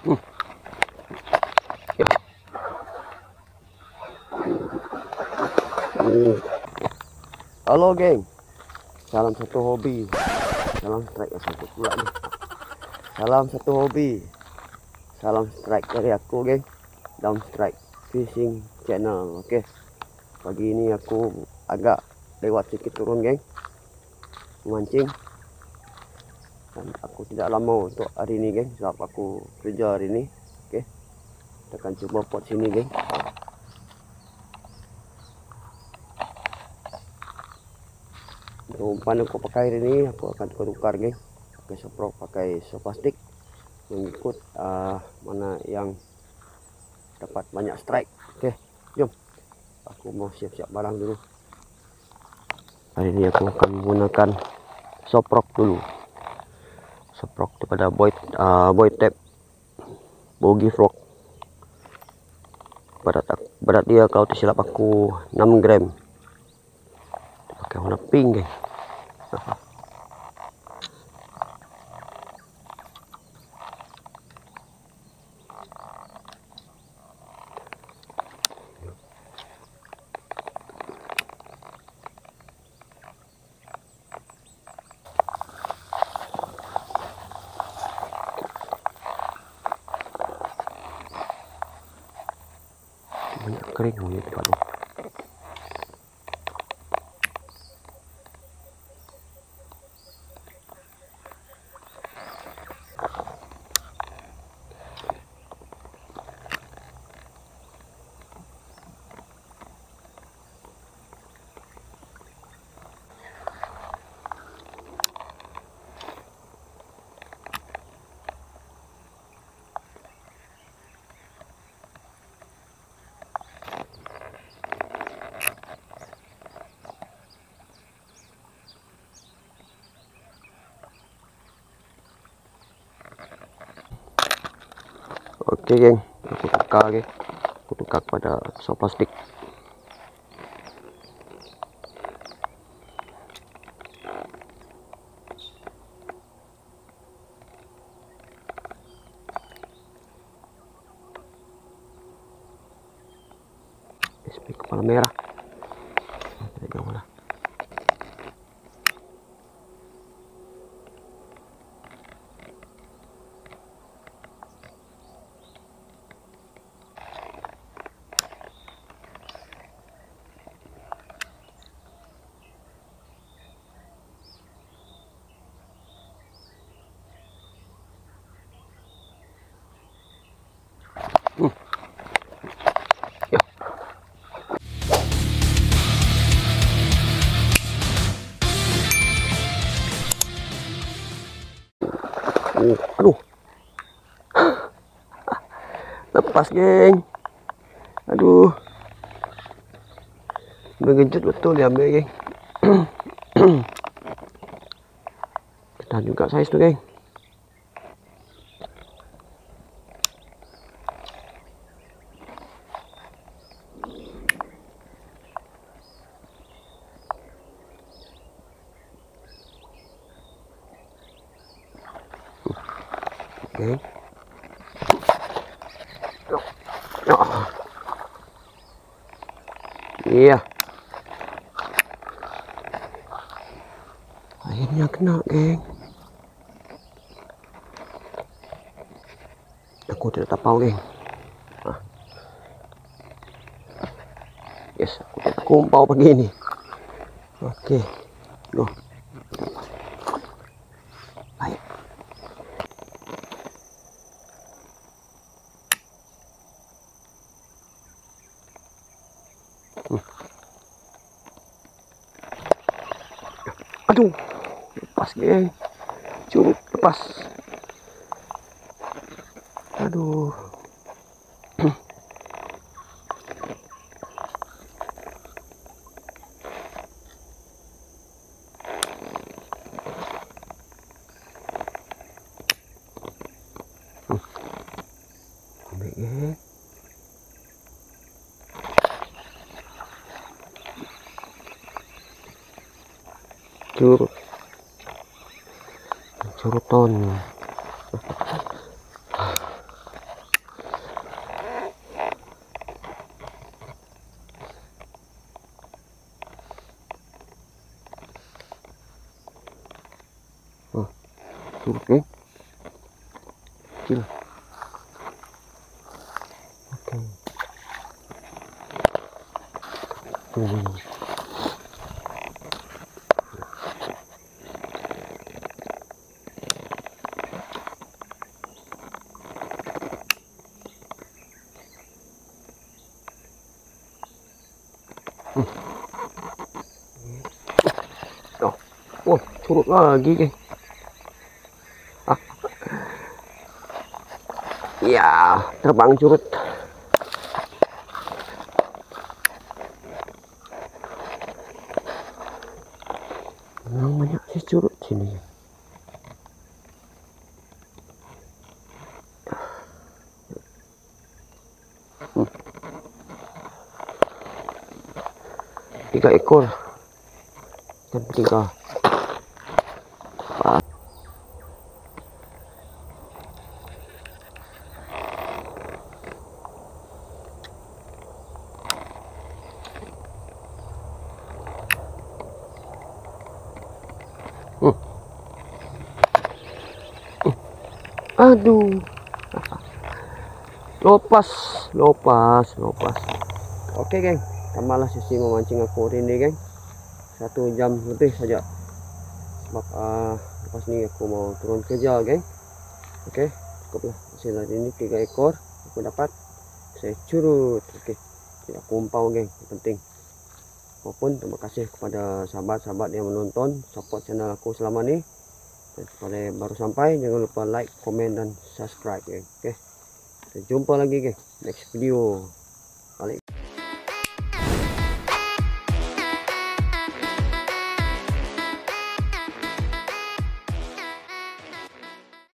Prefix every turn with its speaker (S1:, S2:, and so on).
S1: Hmm. Halo geng. Salam satu hobi. Salam strike satu pula nih Salam satu hobi. Salam strike dari aku geng. Down strike fishing channel Oke Pagi ini aku agak lewat sedikit turun geng. Memancing aku tidak lama untuk hari ini geng. Sebab aku kerja hari ini Oke Kita akan coba pot sini geng. Umpan aku pakai hari ini Aku akan tukar-tukar geng. Pakai soprok, pakai sopastik Mengikut ah, mana yang dapat banyak strike Oke jom. Aku mau siap-siap barang dulu. Hari ini aku akan menggunakan soprok dulu Soprok daripada Boyd uh, Boyd Tap. Bogie Frog. Berat, berat dia kalau tersilap aku 6 gram. Pakai warna pink geng kering tempat tu Okey geng, aku tukar ke. Aku tukar kepada sofa stick. SP kepala merah. Oh, aduh. Lepas, geng. Aduh. Mengejut betul ambil, geng. Tahan juga saiz tu, geng. Okey. Iya. Akhirnya kena, geng. Aku tidak tapau, geng. Yes, aku tidak kumpau begini. Okey. Loh. Aduh, lepas geng. Curut lepas. Aduh. curut curuton ton, curut kecil. Oke. Okay. Surut lagi, geng. Ah. Ya, terbang curut. Memang banyak sih curut sini. Hmm. Tiga ekor dan tiga Aduh. Lopas, lopas, lopas. Oke, geng. Tambahlah sesi memancing aku hari ini, geng. Satu jam lebih saja. Sebab uh, lepas ni aku mau turun kerja, geng. Oke, cukuplah hasil hari ini tiga ekor aku dapat. Saya curut. Oke, tidak kumpau, geng. Yang penting. Maupun terima kasih kepada sahabat-sahabat yang menonton, support channel aku selama ni. Yang baru sampai, jangan lupa like, komen dan subscribe, geng. Oke. Kita jumpa lagi, geng. Next video.